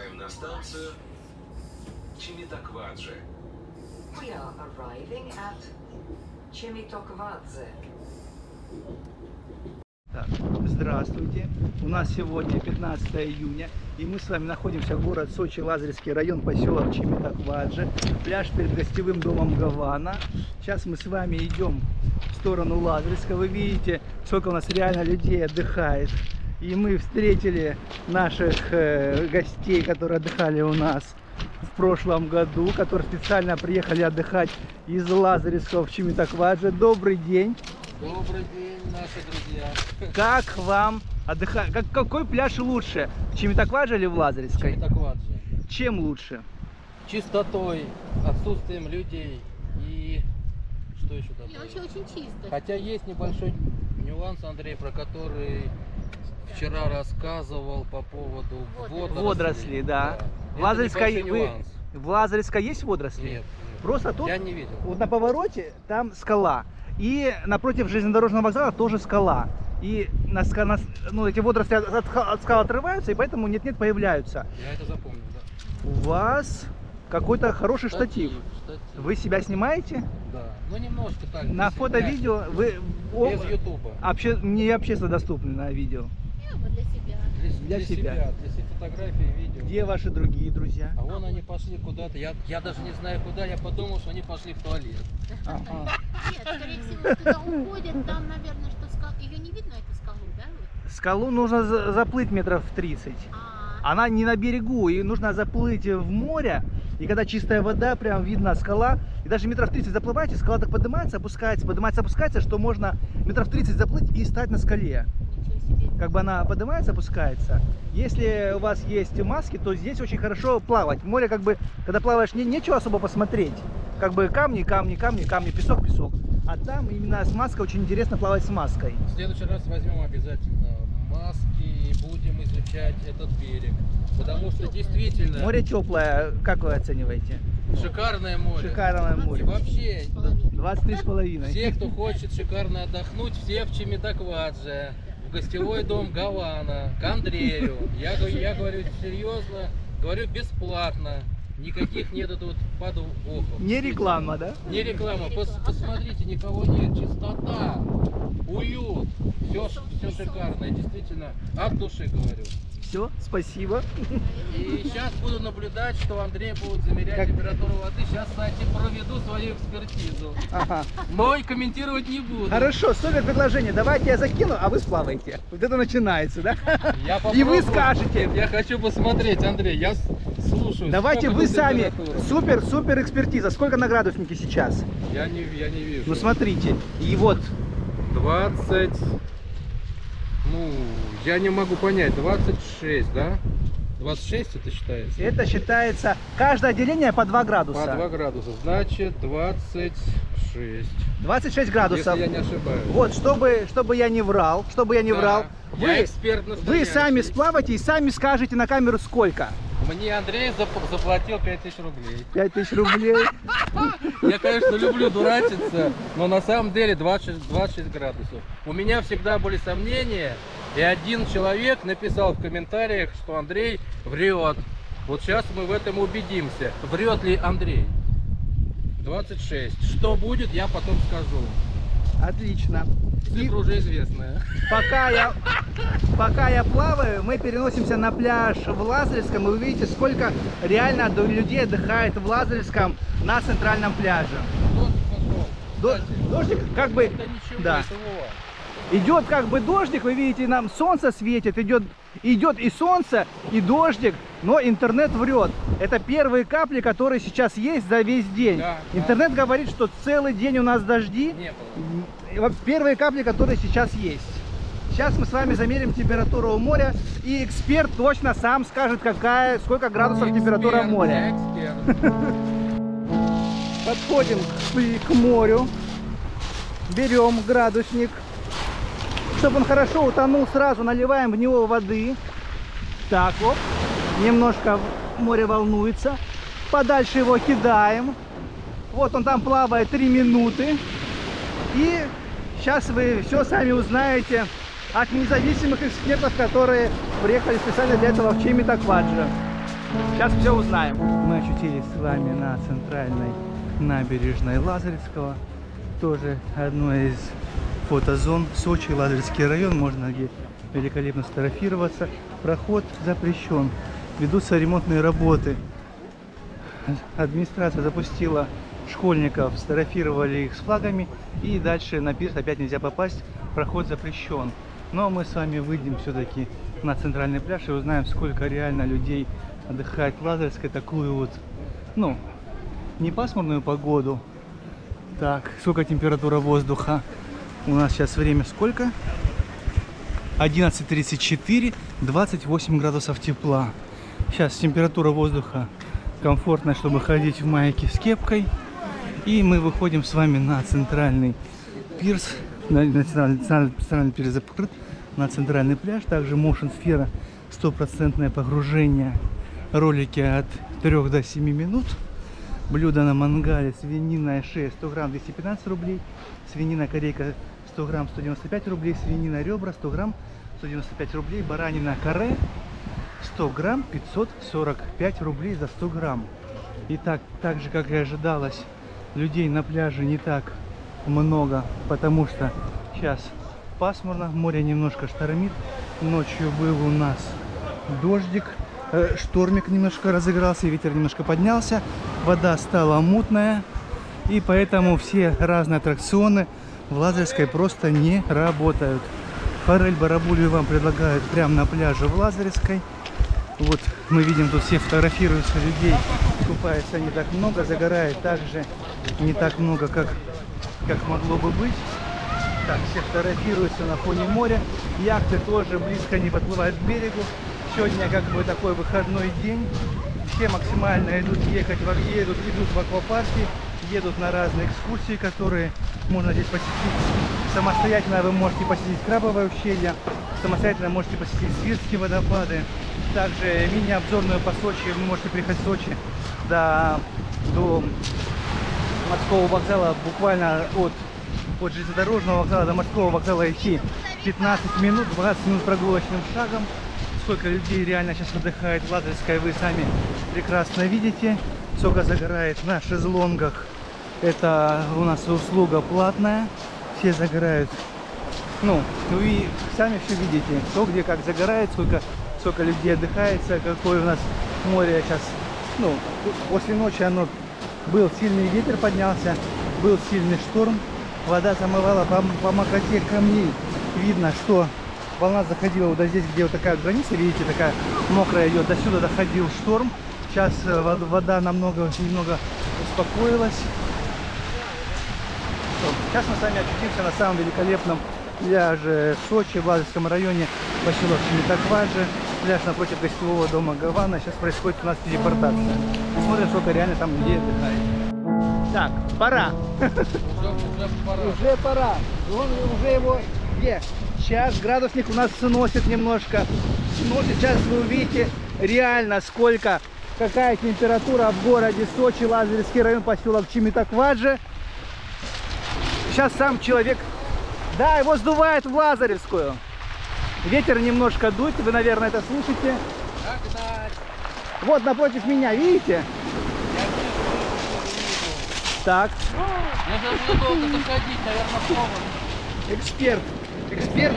Прибываем на станцию Чимитакваджи. We are arriving at. Так, здравствуйте. У нас сегодня 15 июня, и мы с вами находимся в город Сочи, Лазаревский район, поселок Чимитакваджи, пляж перед гостевым домом Гавана. Сейчас мы с вами идем в сторону Лазаревска. Вы видите, сколько у нас реально людей отдыхает. И мы встретили наших э, гостей, которые отдыхали у нас в прошлом году, которые специально приехали отдыхать из Лазаревского в Чимитакваджи. Добрый день. Добрый день, наши друзья. Как вам отдыхать? Как, какой пляж лучше? В Чимитаквадже или в Лазаревской? Чимитакваджи. Чем лучше? Чистотой, отсутствием людей и что еще И такое? вообще очень чисто. Хотя есть небольшой нюанс, Андрей, про который вчера рассказывал по поводу водорослей. Водоросли, да. Лазаревской, небольшой вы- нюанс. в Лазаревской есть водоросли? Нет, нет. Просто тут, Я не видел. вот на повороте, там скала. И напротив железнодорожного вокзала тоже скала. И на, на ну, эти водоросли от, от от скал отрываются, и поэтому нет-нет появляются. Я это запомнил, да. У вас какой-то хороший штатив. штатив. Вы себя снимаете? Да. Ну немножко так. На фото-видео вы Без ютуба. обще- не общественно доступны на видео. Прямо для себя. Для, для себя. Для себя фотографии, видео. Где ваши другие друзья? А вон они пошли куда-то. Я, я даже не знаю куда. Я подумал, что они пошли в туалет. Ага. Нет, скорее всего, туда уходят. Там, наверное, что скал... Ее не видно, эту скалу, да? вот? Скалу нужно за- заплыть метров 30. А, Она не на берегу, и нужно заплыть в море. И когда чистая вода, прям видно скала. И даже метров 30 заплываете, скала так поднимается, опускается, поднимается, опускается, что можно метров 30 заплыть и стать на скале. Как бы она поднимается, опускается. Если у вас есть маски, то здесь очень хорошо плавать. Море как бы, когда плаваешь, не, нечего особо посмотреть. Как бы камни, камни, камни, камни, песок, песок. А там именно с маской очень интересно плавать с маской. В следующий раз возьмем обязательно маски и будем изучать этот берег. Потому что действительно Море теплое, как вы оцениваете? шикарное море. Шикарное И море. вообще, С половиной. 23 с половиной. все, кто хочет шикарно отдохнуть, все в Чемитаквадже, в гостевой дом Гавана, к Андрею. Я, говорю- я говорю серьезно, говорю бесплатно. Никаких нету тут подвохов. Не реклама, да? Не реклама, пос- посмотрите, никого нет, чистота, уют, все, все шикарно, действительно, от души говорю. Все, спасибо. И сейчас буду наблюдать, что Андрей будет замерять Как- температуру воды. Сейчас, кстати, проведу свою экспертизу. Ага. Но и комментировать не буду. Хорошо, супер предложение. Давайте я закину, а вы сплаваете. Вот это начинается, да? Я И вы скажете. Я хочу посмотреть, Андрей, я слушаю. Давайте Сколько вы сами. температура? Супер, супер экспертиза. Сколько на градуснике сейчас? Я не, я не вижу. Ну смотрите. И вот 20... Ну, я не могу понять, 26, да? 26 это считается? это считается каждое отделение по 2 градуса. По 2 градуса, значит 26. 26 градусов. Если я не ошибаюсь. Вот, чтобы, чтобы я не врал, чтобы я не Да, врал, я вы, вы сами сплавайте и сами скажете на камеру сколько. Мне Андрей зап- заплатил 5000 рублей. 5000 рублей. Я, конечно, люблю дурачиться, но на самом деле 26, 26 градусов. У меня всегда были сомнения, и один человек написал в комментариях, что Андрей врет. Вот сейчас мы в этом убедимся. Врет ли Андрей? 26. Что будет, я потом скажу. Отлично. И Цифра уже известная. пока я, пока я плаваю, мы переносимся на пляж в Лазаревском, и вы видите, сколько реально людей отдыхает в Лазаревском на центральном пляже. Дождь пошел. До- Кстати, дождик как бы, да. идет как бы дождик, вы видите, нам солнце светит, идет, идет и солнце, и дождик, но интернет врет. Это первые капли, которые сейчас есть за весь день. Да, да. интернет говорит, что целый день у нас дожди, Не было. Первые капли, которые сейчас есть. Сейчас мы с вами замерим температуру у моря, и эксперт точно сам скажет, какая, сколько градусов температура Эксперт, моря. я эксперт. Подходим к, к морю, берем градусник, чтобы он хорошо утонул, сразу наливаем в него воды. Так вот, немножко море волнуется. Подальше его кидаем. Вот он там плавает 3 минуты. И сейчас вы все сами узнаете от независимых экспертов, которые приехали специально для этого в Чемитакваджа. Сейчас все узнаем. Мы очутились с вами на центральной набережной Лазаревского. Тоже одной из фотозон Сочи, Лазаревский район. Можно где великолепно сфотографироваться. Проход запрещен. Ведутся ремонтные работы. Администрация запустила школьников, сфотографировали их с флагами. И дальше на пирс опять нельзя попасть. Проход запрещен. Но мы с вами выйдем все-таки на центральный пляж и узнаем, сколько реально людей отдыхает в Лазаревской такую вот, ну, не пасмурную погоду. Так, сколько температура воздуха? У нас сейчас время сколько? 11.34, 28 градусов тепла. Сейчас температура воздуха комфортная, чтобы ходить в майке с кепкой. И мы выходим с вами на центральный пирс. На, на центральный, центральный, пирс закрыт. На центральный пляж. Также motion сфера. Стопроцентное погружение. Ролики от 3 до 7 минут. Блюдо на мангале. Свинина шея 100 грамм 215 рублей. Свинина корейка 100 грамм 195 рублей. Свинина ребра 100 грамм 195 рублей. Баранина каре 100 грамм 545 рублей за 100 грамм. И так, так же, как и ожидалось, людей на пляже не так много, потому что сейчас пасмурно, море немножко штормит. Ночью был у нас дождик, э, штормик немножко разыгрался, ветер немножко поднялся, вода стала мутная, и поэтому все разные аттракционы в Лазаревской просто не работают. Форель барабулю вам предлагают прямо на пляже в Лазаревской. Вот мы видим, тут все фотографируются людей, купается не так много, загорает также не так много, как, как могло бы быть. Так, все фотографируются на фоне моря. Яхты тоже близко не подплывают к берегу. Сегодня как бы такой выходной день. Все максимально идут ехать, в- едут, идут в аквапарки, едут на разные экскурсии, которые можно здесь посетить. Самостоятельно вы можете посетить Крабовое ущелье, самостоятельно можете посетить Свирские водопады. Также мини-обзорную по Сочи, вы можете приехать в Сочи до, до морского вокзала буквально от, от железнодорожного вокзала до морского вокзала идти 15 минут, 20 минут прогулочным шагом. Сколько людей реально сейчас отдыхает в Лазаревской, вы сами прекрасно видите. Сколько загорает на шезлонгах. Это у нас услуга платная. Все загорают. Ну, вы сами все видите, кто где как загорает, сколько, сколько людей отдыхается, какое у нас море сейчас. Ну, после ночи оно был сильный ветер поднялся, был сильный шторм, вода замывала по, по мокроте камней. Видно, что волна заходила вот здесь, где вот такая граница, видите, такая мокрая идет, до сюда доходил шторм. Сейчас э, вод- вода намного, немного успокоилась. Сейчас мы с вами очутимся на самом великолепном пляже Сочи, в Лазаревском районе, поселок Чемитакваджи, пляж напротив гостевого дома Гавана. Сейчас происходит у нас телепортация. Смотрим, сколько реально там людей отдыхает. Так, пора. Уже, уже пора. Уже пора. Он уже его где? Сейчас градусник у нас сносит немножко. Сносит. Сейчас вы увидите реально сколько, какая температура в городе Сочи, Лазаревский район, поселок Чемитакваджи. Сейчас сам человек... Да, его сдувает в Лазаревскую. Ветер немножко дует, вы, наверное, это слышите. Вот напротив меня, видите? Так. Эксперт. Эксперт,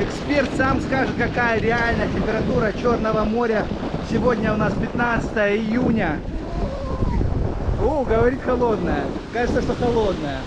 эксперт сам скажет, какая реальная температура Черного моря. Сегодня у нас 15 июня. О, говорит холодная. Кажется, что холодная.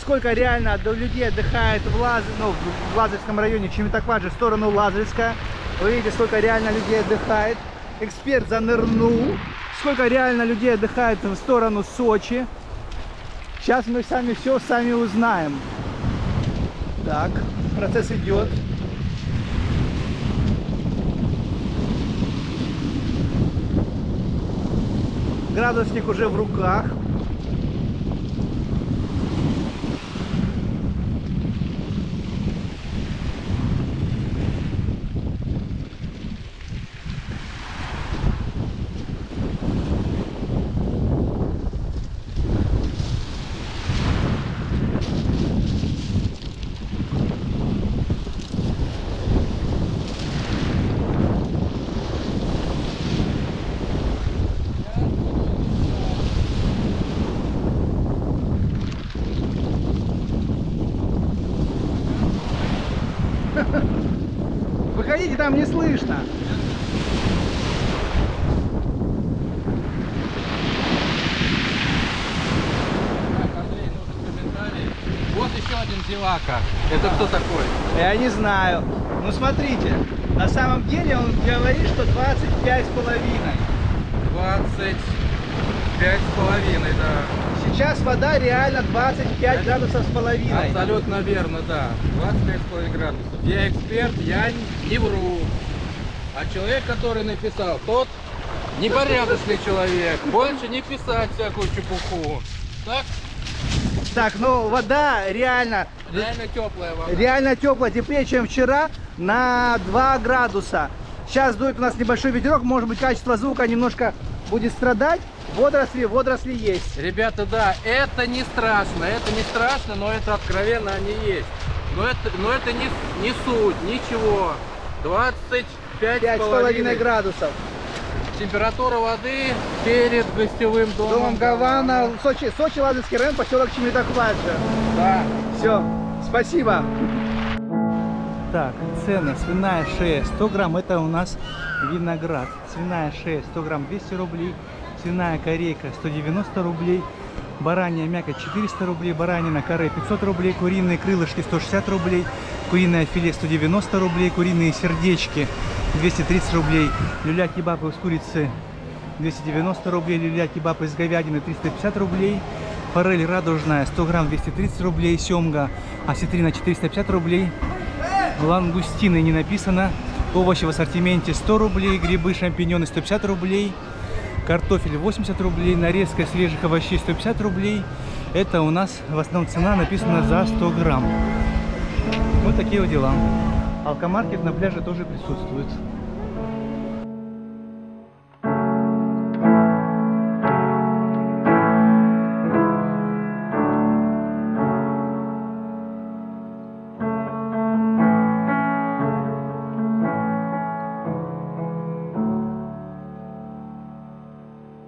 Сколько реально людей отдыхает в, Лаз... ну, в Лазаревском районе Чемитакваджи в сторону Лазаревска. Вы видите, сколько реально людей отдыхает. Эксперт занырнул. Сколько реально людей отдыхает в сторону Сочи. Сейчас мы сами все сами узнаем. Так, процесс идет. Градусник уже в руках. Там не слышно. Еще один зевака. Это кто такой? Я не знаю. Ну смотрите, на самом деле он говорит, что 25 с половиной. 25 с половиной, да. Сейчас вода реально 25 градусов с половиной. Абсолютно верно, да. 25,5 градусов. Я эксперт, я не вру. А человек, который написал, тот непорядочный человек. Больше не писать всякую чепуху. Так? Так, ну вода реально, Реально теплая вода. реально теплая, теплее, чем вчера на 2 градуса. Сейчас дует у нас небольшой ветерок, может быть качество звука немножко будет страдать. Водоросли, водоросли есть. Ребята, да, это не страшно, это не страшно, но это откровенно они есть. Но это, но это не, не суть, ничего. 25 5 с половиной градусов. Температура воды перед гостевым домом. Домом Гавана, Сочи, Сочи, Ладожский район, поселок Чемитакваджа. Да. Все, спасибо. Так, цены. Свиная шея 100 грамм, это у нас виноград. Свиная шея 100 грамм 200 рублей. Свиная корейка 190 рублей. Баранья мякоть 400 рублей. Баранина каре 500 рублей. Куриные крылышки 160 рублей. Куриное филе 190 рублей. Куриные сердечки 230 рублей. Люля-кебаб из курицы 290 рублей, люля-кебаб из говядины 350 рублей, форель радужная 100 грамм 230 рублей, семга осетрина 450 рублей, лангустины не написано, овощи в ассортименте 100 рублей, грибы, шампиньоны 150 рублей, картофель 80 рублей, нарезка свежих овощей 150 рублей. Это у нас в основном цена написана за 100 грамм. Вот такие вот дела. Алкомаркет на пляже тоже присутствует.